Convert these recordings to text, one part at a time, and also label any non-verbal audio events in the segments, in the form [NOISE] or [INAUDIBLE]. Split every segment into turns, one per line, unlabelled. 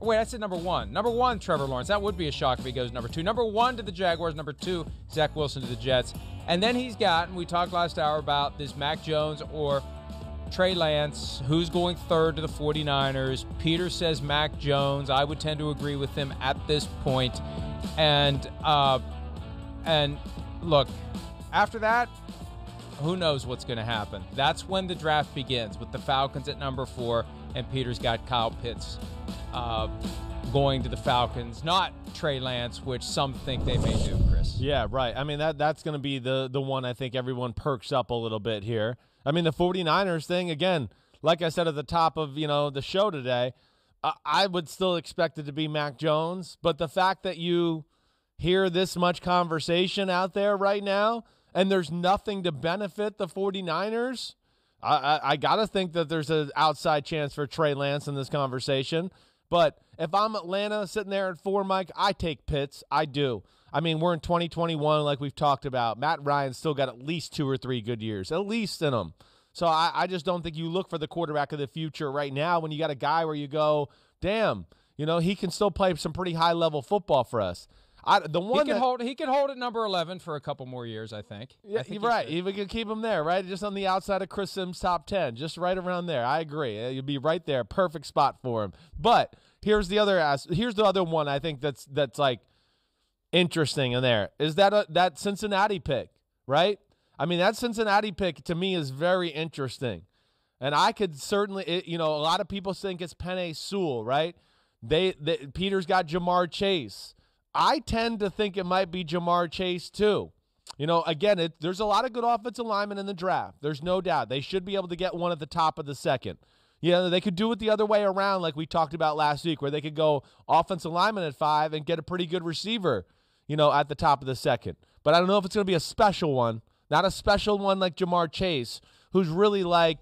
Wait, I said number one. Number one, Trevor Lawrence. That would be a shock if he goes number two. Number one to the Jaguars. Number two, Zach Wilson to the Jets. And then he's got, and we talked last hour about this Mac Jones or Trey Lance, who's going third to the 49ers. Peter says Mac Jones. I would tend to agree with him at this point. And uh, and look, after that, who knows what's going to happen? That's when the draft begins with the Falcons at number four, and Peter's got Kyle Pitts uh, going to the Falcons, not Trey Lance, which some think they may do, Chris.
Yeah, right. I mean that that's going to be the the one I think everyone perks up a little bit here. I mean the 49ers thing again, like I said at the top of, you know, the show today, I, I would still expect it to be Mac Jones, but the fact that you hear this much conversation out there right now and there's nothing to benefit the 49ers, I, I, I got to think that there's an outside chance for Trey Lance in this conversation. But if I'm Atlanta sitting there at four, Mike, I take Pitts. I do. I mean, we're in 2021, like we've talked about. Matt Ryan's still got at least two or three good years, at least in them. So I, I just don't think you look for the quarterback of the future right now when you got a guy where you go, damn, you know, he can still play some pretty high level football for us. I, the one
he can
that,
hold he can hold at number eleven for a couple more years, I think.
Yeah,
I think
right. Even could keep him there, right? Just on the outside of Chris Simms' top ten, just right around there. I agree. Uh, You'd be right there, perfect spot for him. But here's the other ass. Here's the other one. I think that's that's like interesting in there is that a, that Cincinnati pick, right? I mean, that Cincinnati pick to me is very interesting, and I could certainly, it, you know, a lot of people think it's Penei Sewell, right? They, they Peter's got Ja'Marr Chase. I tend to think it might be Ja'Marr Chase too. You know, again, it, there's a lot of good offensive linemen in the draft. There's no doubt. They should be able to get one at the top of the second. You know, they could do it the other way around, like we talked about last week, where they could go offensive lineman at five and get a pretty good receiver, you know, at the top of the second. But I don't know if it's going to be a special one, not a special one like Ja'Marr Chase, who's really like,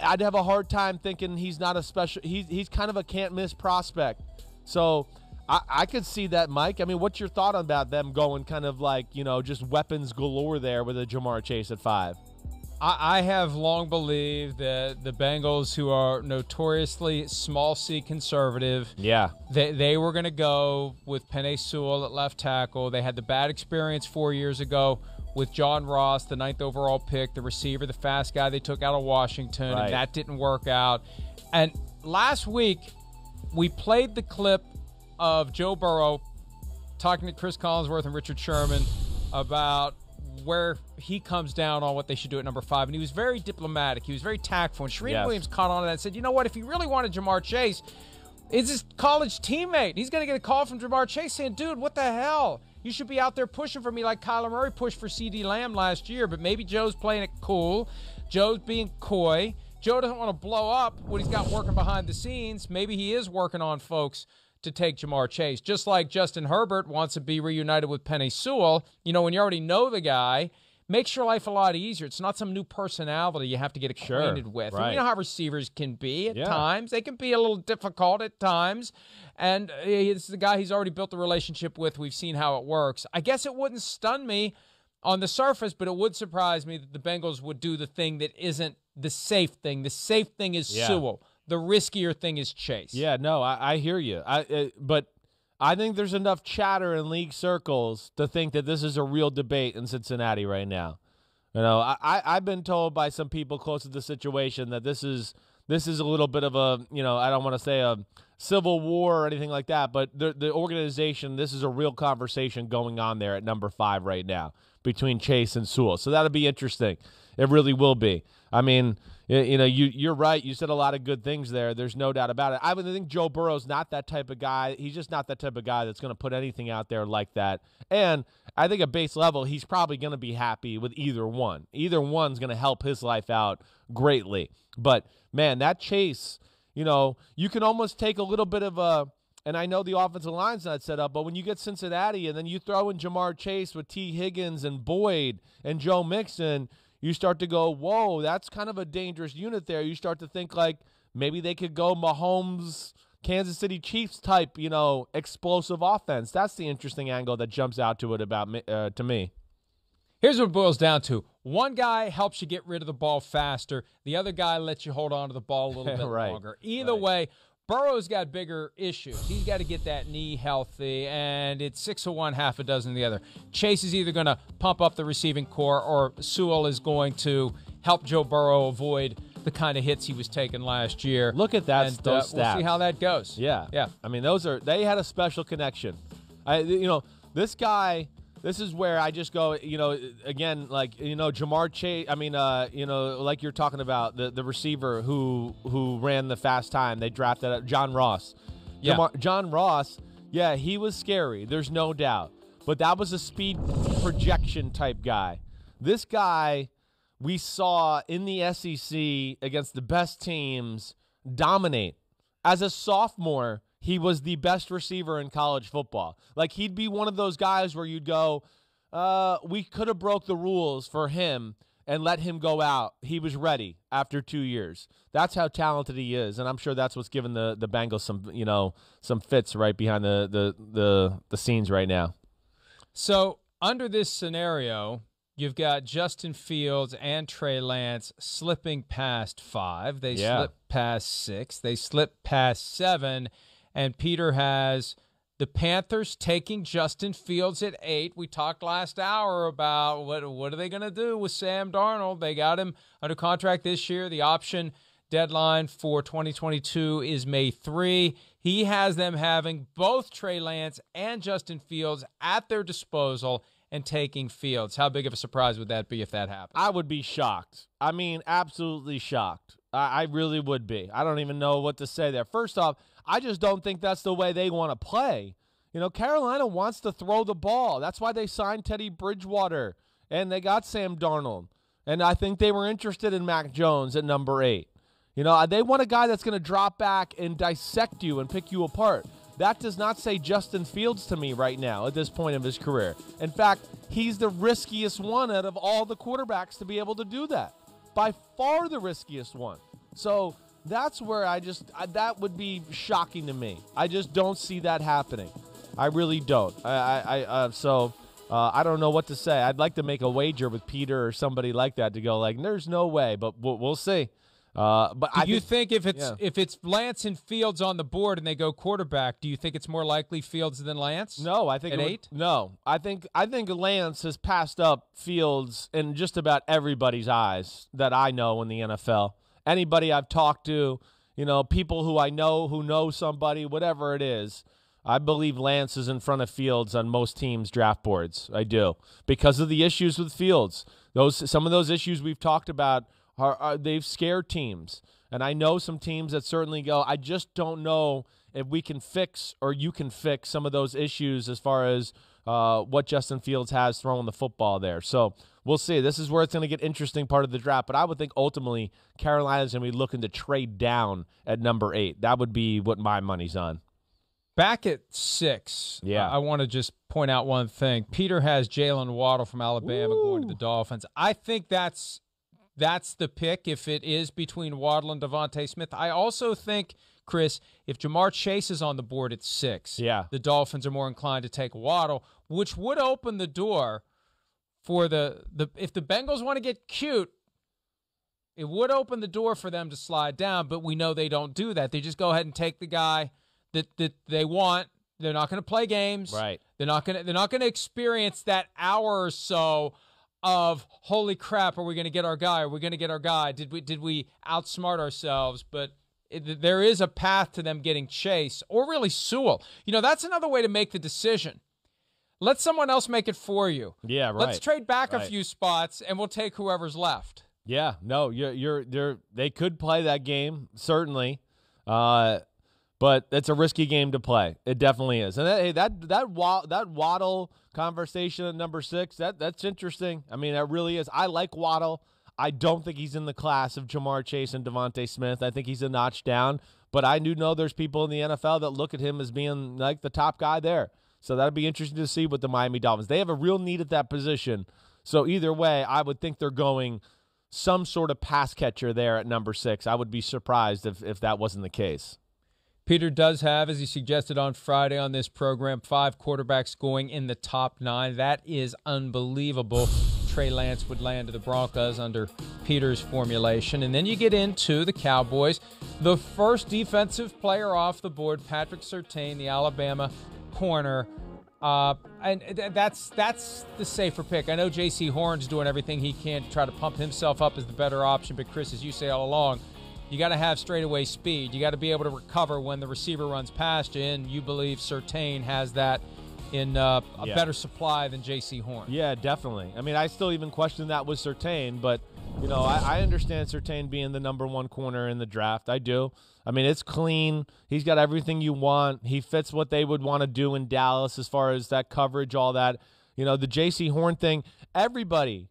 I'd have a hard time thinking he's not a special. He's he's kind of a can't miss prospect. So I, I could see that, Mike. I mean, what's your thought about them going kind of like you know just weapons galore there with a Ja'Marr Chase at five?
I, I have long believed that the Bengals, who are notoriously small C conservative,
Yeah,
they, they were going to go with Penei Sewell at left tackle. They had the bad experience four years ago with John Ross, the ninth overall pick, the receiver, the fast guy they took out of Washington,
Right.
and that didn't work out. And last week, we played the clip of Joe Burrow talking to Cris Collinsworth and Richard Sherman about where he comes down on what they should do at number five. And he was very diplomatic. He was very tactful. And Charean
Yes.
Williams caught on to that and said, you know what? If he really wanted Ja'Marr Chase, it's his college teammate. He's going to get a call from Ja'Marr Chase saying, dude, what the hell? You should be out there pushing for me like Kyler Murray pushed for CeeDee Lamb last year. But maybe Joe's playing it cool. Joe's being coy. Joe doesn't want to blow up what he's got working behind the scenes. Maybe he is working on folks to take Ja'Marr Chase. Just like Justin Herbert wants to be reunited with Penei Sewell. You know, when you already know the guy, makes your life a lot easier. It's not some new personality you have to get acquainted with.
Right.
you know how receivers can be at
Yeah.
times. They can be a little difficult at times. And uh, it's the guy he's already built the relationship with. We've seen how it works. I guess it wouldn't stun me on the surface, but it would surprise me that the Bengals would do the thing that isn't the safe thing. The safe thing is
Yeah.
Sewell. The riskier thing is Chase.
Yeah, no, I, I hear you. I uh, but I think there's enough chatter in league circles to think that this is a real debate in Cincinnati right now. You know, I, I I've been told by some people close to the situation that this is this is a little bit of a you know I don't want to say a civil war or anything like that, but the the organization this is a real conversation going on there at number five right now between Chase and Sewell. So that'll be interesting. It really will be. I mean, you know, you you're right. You said a lot of good things there. There's no doubt about it. I would think Joe Burrow's not that type of guy. He's just not that type of guy that's going to put anything out there like that. And I think at base level, he's probably going to be happy with either one. Either one's going to help his life out greatly. But man, that chase, you know, you can almost take a little bit of a and I know the offensive line's not set up, but when you get Cincinnati and then you throw in Ja'Marr Chase with Tee Higgins and Boyd and Joe Mixon, you start to go, whoa, that's kind of a dangerous unit there. You start to think like maybe they could go Mahomes, Kansas City Chiefs type, you know, explosive offense. That's the interesting angle that jumps out to it about me, uh, to me.
Here's what it boils down to. One guy helps you get rid of the ball faster. The other guy lets you hold on to the ball a little [LAUGHS] bit
Right.
longer. Either
Right.
way, Burrow's got bigger issues. He's got to get that knee healthy, and it's six of one, half a dozen of the other. Chase is either going to pump up the receiving corps, or Sewell is going to help Joe Burrow avoid the kind of hits he was taking last year.
Look at that.
and,
those
uh, We'll see how that goes.
Yeah,
Yeah.
I mean, those are they had a special connection. I, you know, this guy. This is where I just go. You know, again, like you know, Ja'Marr Chase. I mean, uh, you know, like you're talking about the the receiver who who ran the fast time. They drafted John Ross.
Yeah.
Ja'Marr, John Ross. Yeah, he was scary. There's no doubt. But that was a speed projection type guy. This guy we saw in the SEC against the best teams dominate. As a sophomore, he was the best receiver in college football. Like he'd be one of those guys where you'd go, uh, we could have broke the rules for him and let him go out. He was ready after two years. That's how talented he is, and I'm sure that's what's given the the Bengals some you know some fits right behind the the the, the scenes right now.
So, under this scenario, you've got Justin Fields and Trey Lance slipping past five. They
Yeah.
slip past six. They slip past seven. And Peter has the Panthers taking Justin Fields at eight. We talked last hour about what what are they going to do with Sam Darnold? They got him under contract this year. The option deadline for 2022 is May 3. He has them having both Trey Lance and Justin Fields at their disposal and taking Fields. How big of a surprise would that be if that happened?
I would be shocked. I mean, absolutely shocked. I, I really would be. I don't even know what to say there. First off, I just don't think that's the way they want to play. You know, Carolina wants to throw the ball. That's why they signed Teddy Bridgewater and they got Sam Darnold. And I think they were interested in Mac Jones at number eight. You know, they want a guy that's going to drop back and dissect you and pick you apart. That does not say Justin Fields to me right now at this point of his career. In fact, he's the riskiest one out of all the quarterbacks to be able to do that. By far the riskiest one. So that's where I just, I, that would be shocking to me. I just don't see that happening. I really don't. I, I, I uh, so uh, I don't know what to say. I'd like to make a wager with Peter or somebody like that to go like, there's no way, but we'll, we'll see. Uh, but
Do
I
you
think,
think if it's
yeah.
if it's Lance and Fields on the board and they go quarterback, do you think it's more likely Fields than Lance?
no, I think
At
would-
eight?
no, I think I think Lance has passed up Fields in just about everybody's eyes that I know in the NFL. Anybody I've talked to, you know, people who I know who know somebody, whatever it is. I believe Lance is in front of Fields on most teams' draft boards. I do because of the issues with Fields. Those some of those issues we've talked about are, are they've scared teams, and I know some teams that certainly go. I just don't know if we can fix or you can fix some of those issues as far as uh, what Justin Fields has throwing the football there. So we'll see. This is where it's going to get interesting part of the draft. But I would think ultimately Carolina's going to be looking to trade down at number eight. That would be what my money's on.
Back at six,
Yeah.
uh, I want to just point out one thing. Peter has Jaylen Waddle from Alabama going to the Dolphins. I think that's that's the pick if it is between Waddle and DeVonta Smith. I also think, Chris, if Ja'Marr Chase is on the board at six,
Yeah.
the Dolphins are more inclined to take Waddle, which would open the door for the the if the Bengals want to get cute. It would open the door for them to slide down, but we know they don't do that. They just go ahead and take the guy that that they want. They're not going to play games.
Right.
They're not going to they're not going to experience that hour or so of holy crap are we going to get our guy? Are we going to get our guy? Did we did we outsmart ourselves? But it, there is a path to them getting Chase or really Sewell. You know, that's another way to make the decision. Let someone else make it for you.
Yeah, right.
Let's trade back a few spots and we'll take whoever's left.
Yeah, no, you're you're you're they could play that game certainly, uh, but it's a risky game to play. It definitely is. And that, hey, that that wa- that Waddle conversation at number six that that's interesting. I mean, that really is. I like Waddle. I don't think he's in the class of Ja'Marr Chase and DeVonta Smith. I think he's a notch down. But I do know there's people in the NFL that look at him as being like the top guy there. So that'd be interesting to see with the Miami Dolphins. They have a real need at that position. So either way, I would think they're going some sort of pass catcher there at number six. I would be surprised if, if that wasn't the case.
Peter does have, as he suggested on Friday on this program, five quarterbacks going in the top nine. That is unbelievable. Trey Lance would land to the Broncos under Peters' formulation. And then you get into the Cowboys. The first defensive player off the board, Patrick Surtain, the Alabama corner. Uh, and that's that's the safer pick. I know Jaycee Horn's doing everything he can to try to pump himself up as the better option, but Chris, as you say all along, you got to have straightaway speed. You got to be able to recover when the receiver runs past you, and you believe Surtain has that in uh, a yeah. better supply than Jaycee Horn.
Yeah, definitely. I mean, I still even question that with Surtain, but you know, I, I understand Surtain being the number one corner in the draft. I do. I mean, it's clean. He's got everything you want. He fits what they would want to do in Dallas as far as that coverage, all that. You know, the Jaycee Horn thing. Everybody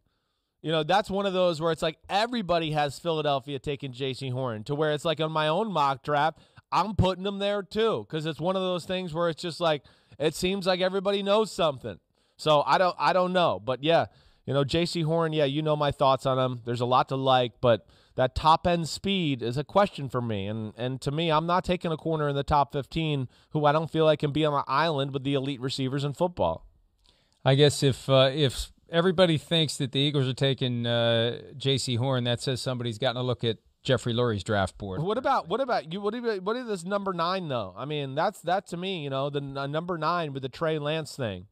you know, that's one of those where it's like everybody has Philadelphia taking Jaycee Horn to where it's like on my own mock draft, I'm putting them there too because it's one of those things where it's just like it seems like everybody knows something. So I don't I don't know, but yeah, you know, Jaycee Horn, yeah, you know my thoughts on him. There's a lot to like, but that top end speed is a question for me. And and to me, I'm not taking a corner in the top 15 who I don't feel like can be on an island with the elite receivers in football.
I guess if uh, if everybody thinks that the Eagles are taking uh, Jaycee Horn. That says somebody's gotten a look at Jeffrey Lurie's draft board.
What about what about you? What you, what is this number nine though? I mean, that's that to me. You know, the uh, number nine with the Trey Lance thing.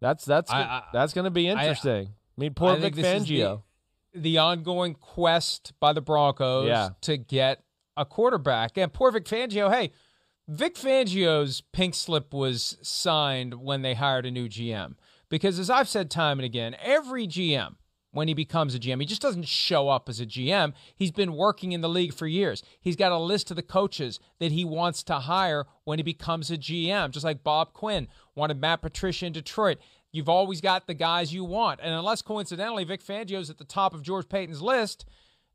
That's that's I, I, that's going to be interesting. I, I mean, poor Vic Fangio.
The, the, ongoing quest by the Broncos yeah. to get a quarterback, and poor Vic Fangio. Hey, Vic Fangio's pink slip was signed when they hired a new GM. Because as I've said time and again, every GM, when he becomes a GM, he just doesn't show up as a GM. He's been working in the league for years. He's got a list of the coaches that he wants to hire when he becomes a GM, just like Bob Quinn wanted Matt Patricia in Detroit. You've always got the guys you want. And unless coincidentally Vic Fangio's at the top of George Paton's list,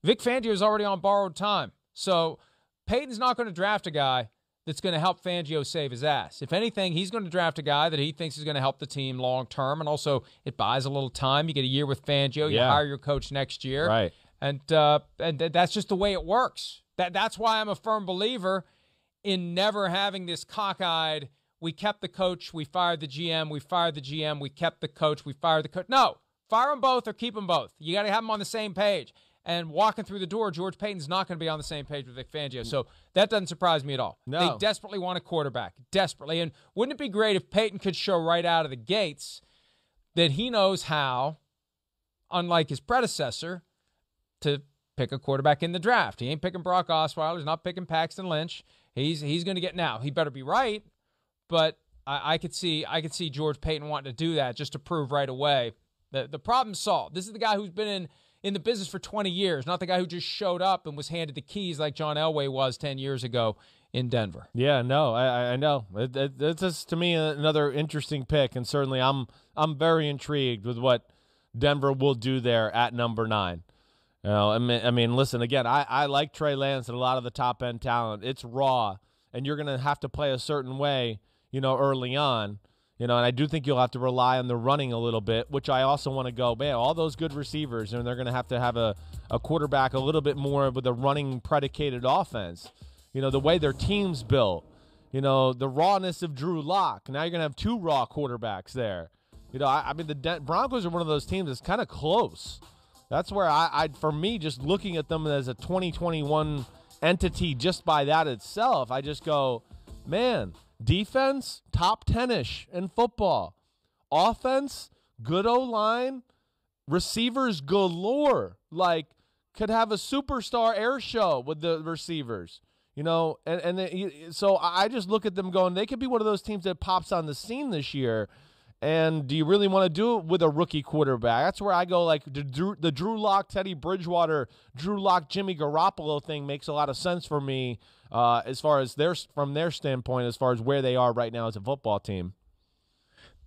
Vic Fangio's already on borrowed time. So Paton's not going to draft a guy that's going to help Fangio save his ass. If anything, he's going to draft a guy that he thinks is going to help the team long term, and also it buys a little time. You get a year with Fangio, you yeah. hire your coach next year,
right?
And uh, and that's just the way it works. That that's why I'm a firm believer in never having this cockeyed. We kept the coach, we fired the GM, we fired the GM, we kept the coach, we fired the coach. No, fire them both or keep them both. You got to have them on the same page. And walking through the door, George Paton's not going to be on the same page with Vic Fangio. So that doesn't surprise me at all.
No.
They desperately want a quarterback. Desperately. And wouldn't it be great if Paton could show right out of the gates that he knows how, unlike his predecessor, to pick a quarterback in the draft? He ain't picking Brock Osweiler. He's not picking Paxton Lynch. He's he's going to get now. He better be right, but I, I could see I could see George Paton wanting to do that just to prove right away that the problem's solved. This is the guy who's been in – in the business for 20 years, not the guy who just showed up and was handed the keys like John Elway was 10 years ago in Denver.
Yeah, no, I, I know. It, it, it's just to me another interesting pick, and certainly I'm I'm very intrigued with what Denver will do there at number nine. You know, I mean, I mean, listen again. I, I like Trey Lance and a lot of the top end talent. It's raw, and you're to have to play a certain way, you know, early on. You know, and I do think you'll have to rely on the running a little bit, which I also want to go, man, all those good receivers, and they're going to have to have a, a quarterback a little bit more with a running predicated offense. You know, the way their team's built, you know, the rawness of Drew Lock. Now you're going to have two raw quarterbacks there. You know, I, I mean, the De- Broncos are one of those teams that's kind of close. That's where I, I, for me, just looking at them as a 2021 entity just by that itself, I just go, man, Defense, top 10 ish in football. Offense, good O line. Receivers galore. Like, could have a superstar air show with the receivers. You know, and, and they, so I just look at them going, they could be one of those teams that pops on the scene this year. And do you really want to do it with a rookie quarterback? That's where I go. Like the Drew, the Drew Lock, Teddy Bridgewater, Drew Lock, Jimmy Garoppolo thing makes a lot of sense for me uh, as far as their from their standpoint, as far as where they are right now as a football team.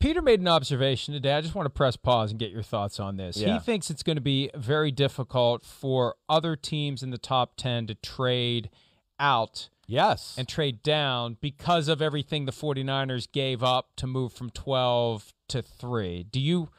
Peter made an observation today. I just want to press pause and get your thoughts on this. Yeah. He thinks it's going to be very difficult for other teams in the top 10 to trade out
yes
and trade down because of everything the 49ers gave up to move from 12 to 3. Do you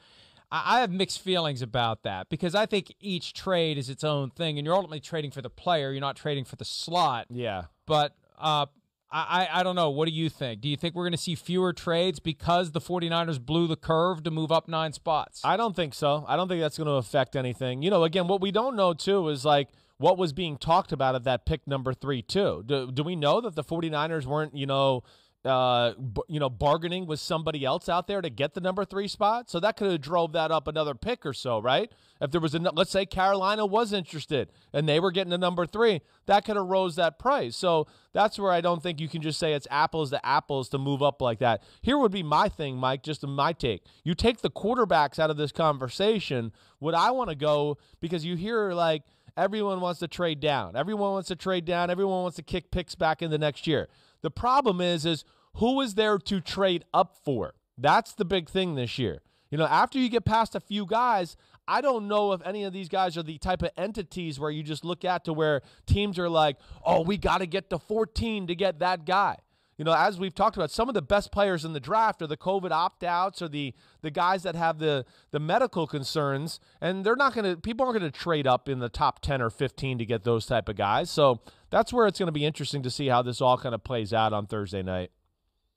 I have mixed feelings about that because I think each trade is its own thing, and you're ultimately trading for the player. You're not trading for the slot.
Yeah.
But uh, I, I don't know. What do you think? Do you think we're going to see fewer trades because the 49ers blew the curve to move up nine spots?
I don't think so. I don't think that's going to affect anything. You know, again, what we don't know, too, is like what was being talked about at that pick number three, too. Do, do we know that the 49ers weren't, you know, uh, b- you know, bargaining with somebody else out there to get the number three spot. So that could have drove that up another pick or so, right? If there was a, let's say Carolina was interested and they were getting the number three, that could have rose that price. So that's where I don't think you can just say it's apples to apples to move up like that. Here would be my thing, Mike, just my take. You take the quarterbacks out of this conversation. Would I want to go because you hear like everyone wants to trade down, everyone wants to trade down, everyone wants to kick picks back in the next year. The problem is, is who is there to trade up for? That's the big thing this year. You know, after you get past a few guys, I don't know if any of these guys are the type of entities where you just look at to where teams are like, oh, we got to get to 14 to get that guy. You know, as we've talked about, some of the best players in the draft are the COVID opt-outs or the the guys that have the the medical concerns, and they're not going to. People aren't going to trade up in the top 10 or 15 to get those type of guys. So that's where it's going to be interesting to see how this all kind of plays out on Thursday night.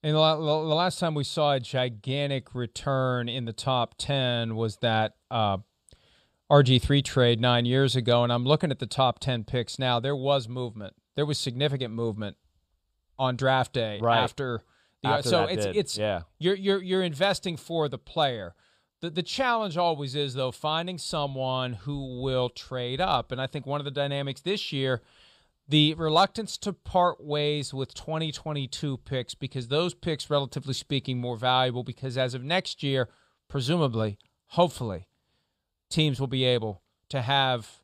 And the last time we saw a gigantic return in the top 10 was that uh, RG3 trade nine years ago. And I'm looking at the top 10 picks now. There was movement. There was significant movement on draft day
right.
after the
after
so it's it's
yeah.
you're you're you're investing for the player. The the challenge always is though finding someone who will trade up. And I think one of the dynamics this year the reluctance to part ways with 2022 picks because those picks, relatively speaking, more valuable because as of next year, presumably, hopefully, teams will be able to have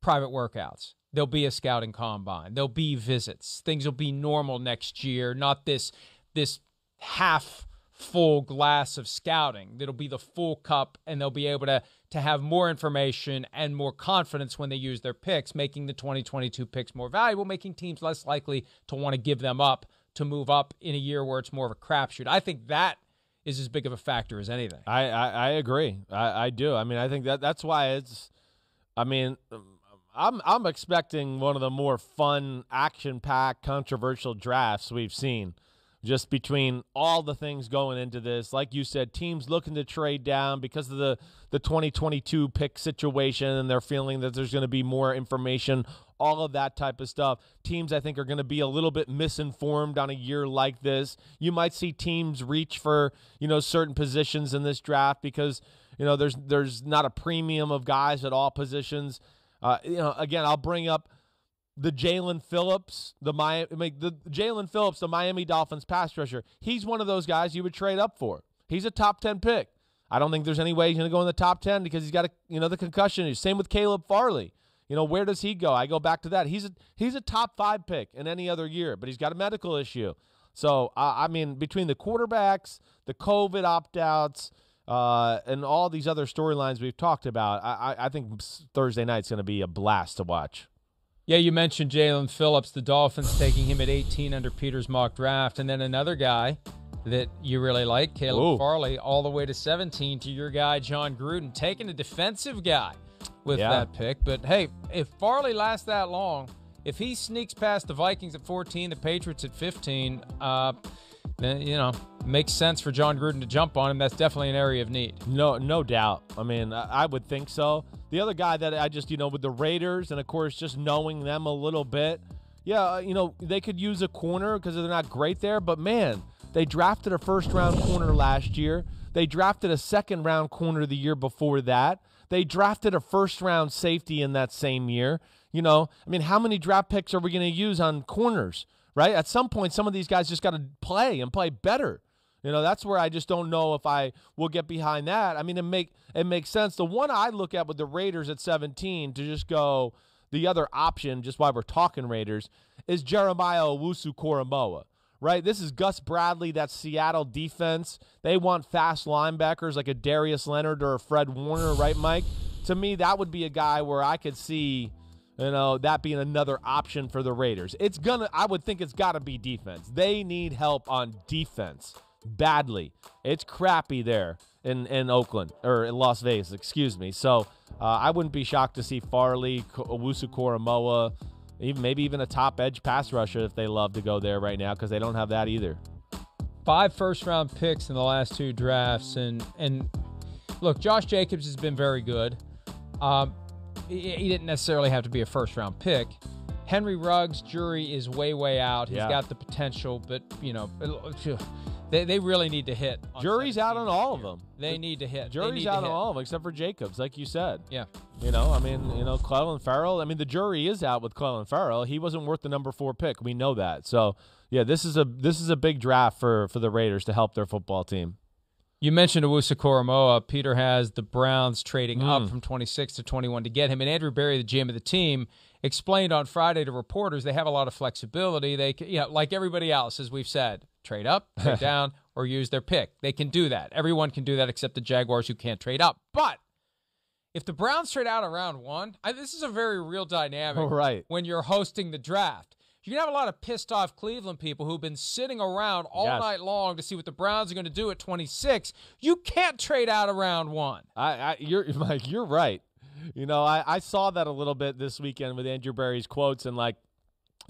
private workouts. There'll be a scouting combine. There'll be visits. Things will be normal next year, not this this half full glass of scouting. That'll be the full cup, and they'll be able to to have more information and more confidence when they use their picks, making the 2022 picks more valuable, making teams less likely to want to give them up to move up in a year where it's more of a crapshoot. I think that is as big of a factor as anything.
I I, I agree. I, I do. I mean, I think that that's why it's. I mean, I'm I'm expecting one of the more fun, action-packed, controversial drafts we've seen just between all the things going into this. Like you said, teams looking to trade down because of the, the 2022 pick situation and they're feeling that there's going to be more information, all of that type of stuff. Teams, I think, are going to be a little bit misinformed on a year like this. You might see teams reach for, you know, certain positions in this draft because, you know, there's there's not a premium of guys at all positions. Uh, you know, again, I'll bring up – the Jaelan Phillips, the Miami, the Jaelan Phillips, the Miami Dolphins pass rusher. He's one of those guys you would trade up for. He's a top ten pick. I don't think there's any way he's going to go in the top ten because he's got a you know the concussion. Same with Caleb Farley. You know where does he go? I go back to that. He's a he's a top five pick in any other year, but he's got a medical issue. So uh, I mean, between the quarterbacks, the COVID opt outs, uh, and all these other storylines we've talked about, I, I think Thursday night's going to be a blast to watch.
Yeah, you mentioned Jaelan Phillips, the Dolphins taking him at 18 under Peter's mock draft, and then another guy that you really like, Caleb Ooh. Farley, all the way to 17 to your guy Jon Gruden, taking a defensive guy with yeah. that pick. But hey, if Farley lasts that long, if he sneaks past the Vikings at 14, the Patriots at 15, uh, you know makes sense for Jon Gruden to jump on him. That's definitely an area of need.
No, no doubt. I mean, I would think so. The other guy that I just, you know, with the Raiders and of course just knowing them a little bit, yeah, uh, you know, they could use a corner because they're not great there. But man, they drafted a first round corner last year. They drafted a second round corner the year before that. They drafted a first round safety in that same year. You know, I mean, how many draft picks are we going to use on corners? Right? At some point, some of these guys just got to play and play better. You know, that's where I just don't know if I will get behind that. I mean, it make it makes sense. The one I look at with the Raiders at 17 to just go the other option, just while we're talking Raiders, is Jeremiah Owusu Koramoah. Right? This is Gus Bradley, that Seattle defense. They want fast linebackers like a Darius Leonard or a Fred Warner, right, Mike? To me, that would be a guy where I could see you know that being another option for the Raiders. It's gonna I would think it's got to be defense. They need help on defense badly. It's crappy there in, in Oakland or in Las Vegas, excuse me. So uh, I wouldn't be shocked to see Farley, Owusu Koramoah, even maybe even a top edge pass rusher if they love to go there right now because they don't have that either.
Five first round picks in the last two drafts, and and look, Josh Jacobs has been very good. Um, he, didn't necessarily have to be a first round pick. Henry Ruggs' jury is way way out. He's
Yeah.
got the potential, but you know, they, they really need to hit.
Jury's out on all of them.
They need to hit.
Jury's out on all of them except for Jacobs, like you said.
Yeah.
You know, I mean, you know, Clelin Ferrell. I mean, the jury is out with Clelin Ferrell. He wasn't worth the number four pick. We know that. So yeah, this is a this is a big draft for for the Raiders to help their football team.
You mentioned Owusu Koramoah. Peter has the Browns trading up
Mm.
from 26 to 21 to get him. And Andrew Berry, the GM of the team, explained on Friday to reporters they have a lot of flexibility. They, can, you know, like everybody else, as we've said, trade up, trade [LAUGHS] down, or use their pick. They can do that. Everyone can do that except the Jaguars who can't trade up. But if the Browns trade out around one, I, this is a very real dynamic
Right.
when you're hosting the draft. You have a lot of pissed off Cleveland people who've been sitting around all
Yes.
night long to see what the Browns are going to do at 26. You can't trade out around one.
I, I you're [LAUGHS] Mike, you're right. You know, I, I saw that a little bit this weekend with Andrew Berry's quotes and like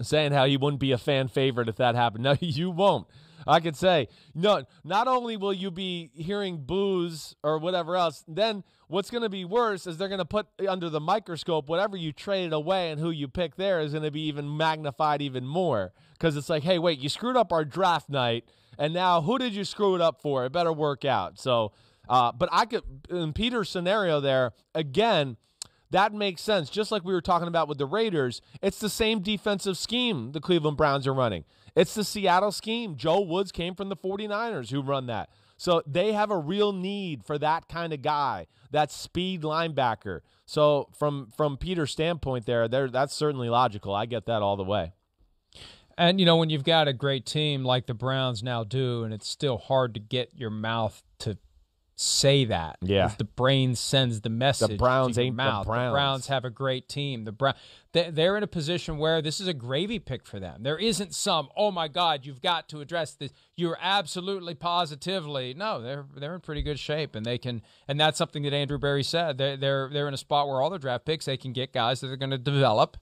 saying how he wouldn't be a fan favorite if that happened. [LAUGHS] No, you won't. I could say no. Not only will you be hearing boos or whatever else, then what's going to be worse is they're going to put under the microscope whatever you traded away and who you pick there is going to be even magnified even more because it's like, hey, wait, you screwed up our draft night, and now who did you screw it up for? It better work out. So, uh, but I could in Peter's scenario there again. That makes sense. Just like we were talking about with the Raiders, it's the same defensive scheme the Cleveland Browns are running. It's the Seattle scheme. Joe Woods came from the 49ers who run that. So they have a real need for that kind of guy, that speed linebacker. So from from Peter's standpoint there, there that's certainly logical. I get that all the way.
And, you know, when you've got a great team like the Browns now do, and it's still hard to get your mouth to say that.
Yeah,
The brain sends the message. The Browns
ain't the
mouth.
Browns.
Browns have a great team. The Brown, they- they're in a position where this is a gravy pick for them. There isn't some, oh my God, you've got to address this. You're absolutely positively. No, they're they're in pretty good shape, and they can. And that's something that Andrew Berry said. They're they're they're in a spot where all their draft picks they can get guys that are going to develop.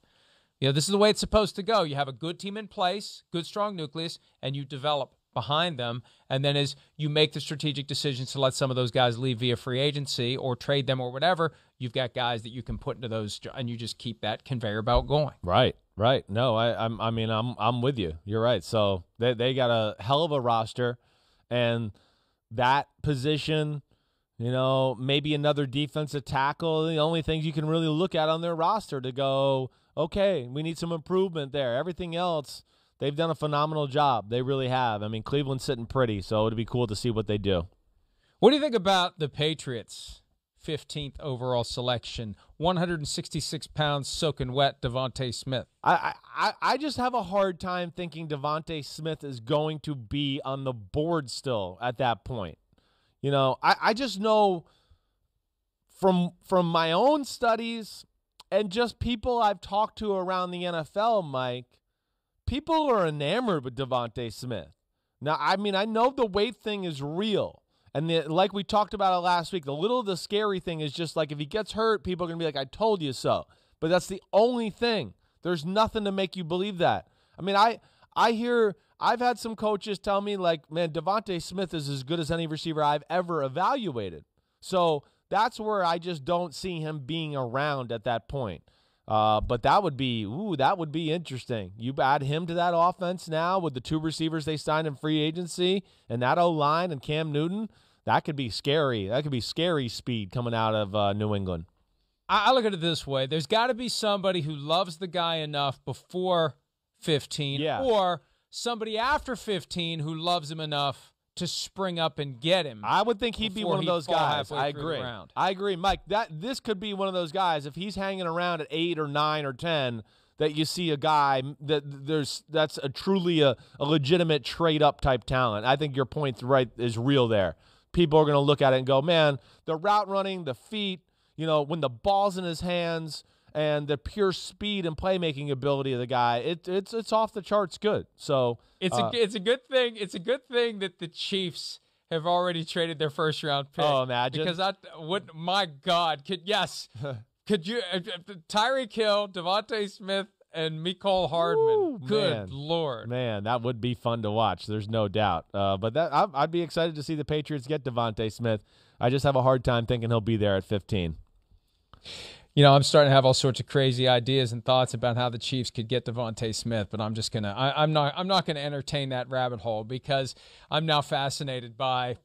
You know, this is the way it's supposed to go. You have a good team in place, good strong nucleus, and you develop behind them. And then as you make the strategic decisions to let some of those guys leave via free agency or trade them or whatever, you've got guys that you can put into those, and you just keep that conveyor belt going.
Right, right. No, I, I'm. I mean, I'm. I'm with you. You're right. So they they got a hell of a roster, and that position, you know, maybe another defensive tackle. The only things you can really look at on their roster to go, okay, we need some improvement there. Everything else, they've done a phenomenal job. They really have. I mean, Cleveland's sitting pretty, so it'd be cool to see what they do.
What do you think about the Patriots? 15th overall selection, 166 pounds soaking wet, DeVonta Smith.
I, I, I just have a hard time thinking DeVonta Smith is going to be on the board still at that point. You know, I, I just know from from my own studies and just people I've talked to around the NFL, Mike, people are enamored with DeVonta Smith. Now, I mean, I know the weight thing is real. And the, like we talked about it last week, the little the scary thing is just like if he gets hurt, people are going to be like, I told you so. But that's the only thing. There's nothing to make you believe that. I mean, I I hear I've had some coaches tell me like, man, DeVonta Smith is as good as any receiver I've ever evaluated. So that's where I just don't see him being around at that point. Uh, but that would be, ooh, that would be interesting. You add him to that offense now with the two receivers they signed in free agency and that O line and Cam Newton. That could be scary. That could be scary speed coming out of uh, New England.
I I look at it this way: there's got to be somebody who loves the guy enough before 15,
Yeah.
or somebody after 15 who loves him enough to spring up and get him.
I would think he'd be one of those guys. I agree. I agree, Mike. That this could be one of those guys if he's hanging around at eight or nine or ten. That you see a guy that there's that's a truly a, a legitimate trade up type talent. I think your point right is real there. People are going to look at it and go, man, the route running, the feet, you know, when the ball's in his hands, and the pure speed and playmaking ability of the guy, it, it's it's off the charts good. So
it's
uh,
a it's a good thing. It's a good thing that the Chiefs have already traded their first round pick.
Oh, imagine.
because I would. My God, could yes, [LAUGHS] could you uh, uh, Tyreek Hill, DeVonta Smith, and Mecole Hardman.
Woo,
Good
man.
lord.
Man, that would be fun to watch. There's no doubt. Uh, but that I, I'd be excited to see the Patriots get DeVonta Smith. I just have a hard time thinking he'll be there at 15.
You know, I'm starting to have all sorts of crazy ideas and thoughts about how the Chiefs could get DeVonta Smith, but I'm just gonna I, I'm not I'm not gonna entertain that rabbit hole because I'm now fascinated by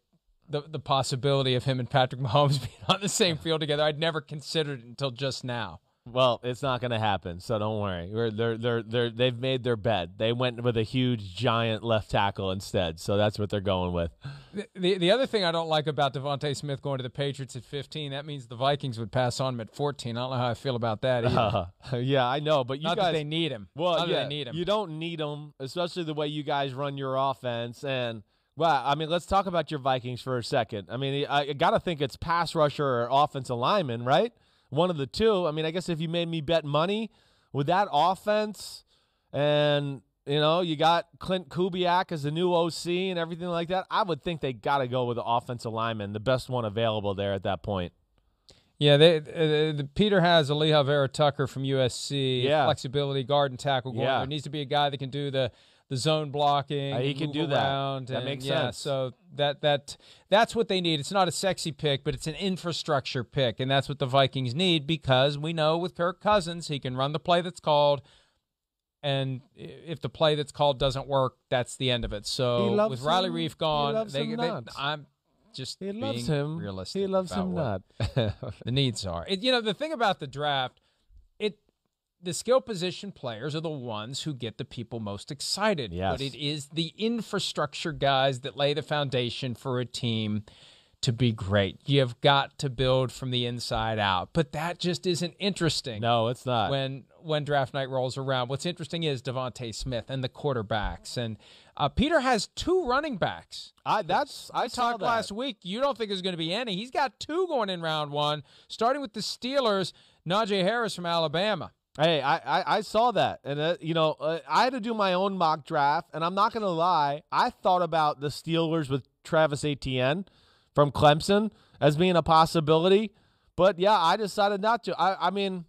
the the possibility of him and Patrick Mahomes [LAUGHS] being on the same field together. I'd never considered it until just now.
Well, it's not going to happen, so don't worry. They're they're they're they've made their bed. They went with a huge giant left tackle instead, so that's what they're going with.
The, the, the other thing I don't like about DeVonta Smith going to the Patriots at 15, that means the Vikings would pass on him at 14. I don't know how I feel about that either.
Uh, [LAUGHS] yeah, I know, but you
Not
guys
they need him.
Well,
Not
yeah,
they need him.
you don't need him, especially the way you guys run your offense. And well, I mean, let's talk about your Vikings for a second. I mean, I, I got to think it's pass rusher or offensive lineman, right? One of the two. I mean, I guess if you made me bet money with that offense, and you know, you got Klint Kubiak as the new OC and everything like that, I would think they got to go with the offensive lineman, the best one available there at that point.
Yeah, they, uh, the, Peter has a Alijah Vera Tucker from USC.
Yeah.
flexibility, guard and tackle.
Yeah.
There needs to be a guy that can do the the zone blocking.
Uh, he can do that. That
and-
makes
yeah,
sense.
So that that that's what they need. It's not a sexy pick, but it's an infrastructure pick, and that's what the Vikings need because we know with Kirk Cousins, he can run the play that's called. And if the play that's called doesn't work, that's the end of it. So with Riley
him- Reiff
gone, they, they- I'm just
He
being
loves him.
realistic.
He loves him not. [LAUGHS]
the needs are. It, you know, the thing about the draft, the skill position players are the ones who get the people most excited.
Yes.
But it is the infrastructure guys that lay the foundation for a team to be great. You've got to build from the inside out. But that just isn't interesting
no, it's not.
when when draft night rolls around. What's interesting is DeVonta Smith and the quarterbacks. And uh, Peter has two running backs.
I that's I
I talked
that.
last week. You don't think there's going to be any. He's got two going in round one, starting with the Steelers, Najee Harris from Alabama.
Hey, I, I, I saw that, and uh, you know, uh, I had to do my own mock draft, and I'm not gonna lie, I thought about the Steelers with Travis Etienne from Clemson as being a possibility, but yeah, I decided not to. I, I mean,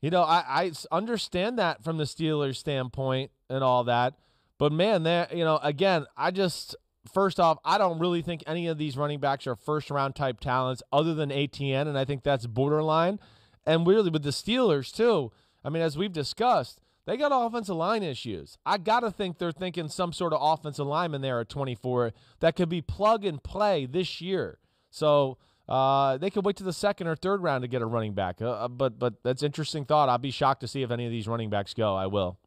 you know, I, I understand that from the Steelers' standpoint and all that, but man, there, you know, again, I just first off, I don't really think any of these running backs are first round type talents other than Etienne, and I think that's borderline. And really with the Steelers too, I mean, as we've discussed, they got offensive line issues. I gotta think they're thinking some sort of offensive lineman there at 24 that could be plug and play this year. So uh, they could wait to the second or third round to get a running back. Uh, uh, but but that's interesting thought. I'll be shocked to see if any of these running backs go. I will.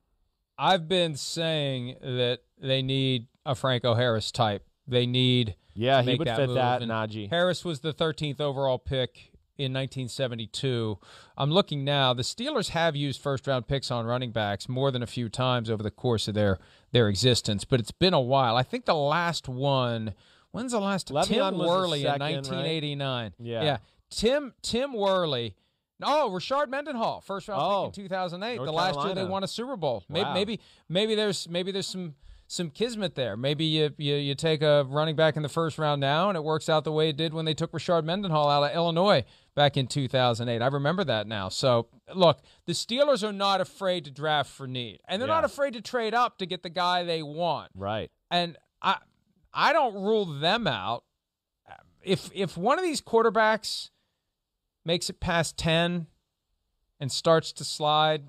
I've been saying that they need a Franco Harris type. They need
Yeah, he would
that
fit
move.
that,
And
Najee.
Harris was the 13th overall pick in 1972. I'm looking now. The Steelers have used first round picks on running backs more than a few times over the course of their their existence, but it's been a while. I think the last one. When's the last?
Le'Veon
Tim Worley
second,
in
right?
1989.
Yeah.
yeah. Tim Tim Worley. Oh, Rashard Mendenhall, first round
Oh,
pick in 2008.
North
the last year they won a Super Bowl. Maybe
Wow.
maybe maybe there's maybe there's some some kismet there. Maybe you, you you take a running back in the first round now, and it works out the way it did when they took Rashard Mendenhall out of Illinois back in 2008. I remember that now. So look, the Steelers are not afraid to draft for need, and they're
Yeah.
not afraid to trade up to get the guy they want.
Right.
And I I don't rule them out. If if one of these quarterbacks makes it past 10 and starts to slide,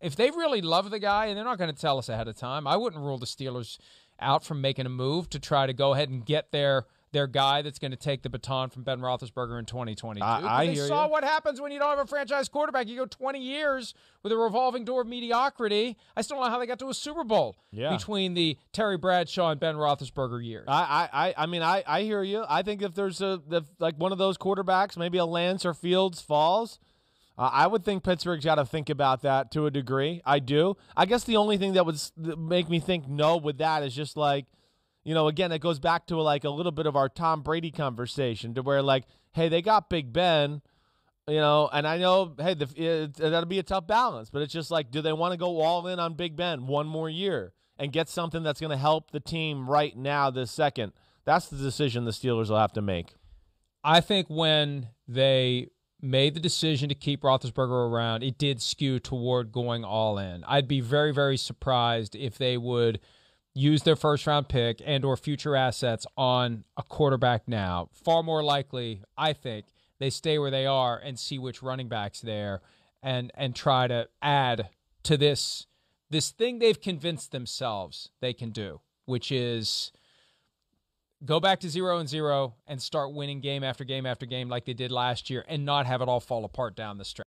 if they really love the guy and they're not going to tell us ahead of time, I wouldn't rule the Steelers out from making a move to try to go ahead and get their their guy that's going to take the baton from Ben Roethlisberger in 2022.
I- I
they
hear
saw
you.
what happens when you don't have a franchise quarterback. You go 20 years with a revolving door of mediocrity. I still don't know how they got to a Super Bowl
Yeah.
between the Terry Bradshaw and Ben Roethlisberger years.
I, I, I- I mean, I, I hear you. I think if there's a if, like one of those quarterbacks, maybe a Lance or Fields falls, uh, I would think Pittsburgh's got to think about that to a degree. I do. I guess the only thing that would make me think no with that is just like, you know, again, it goes back to like a little bit of our Tom Brady conversation to where like, hey, they got Big Ben. You know, and I know, hey, the, it, uh, that'll be a tough balance, but it's just like, do they want to go all in on Big Ben one more year and get something that's going to help the team right now, this second? That's the decision the Steelers will have to make.
I think when they made the decision to keep Roethlisberger around, it did skew toward going all in. I'd be very, very surprised if they would use their first round pick and or future assets on a quarterback now. Far more likely, I think, they stay where they are and see which running backs there and and try to add to this this thing they've convinced themselves they can do, which is go back to zero and zero and start winning game after game after game like they did last year and not have it all fall apart down the stretch.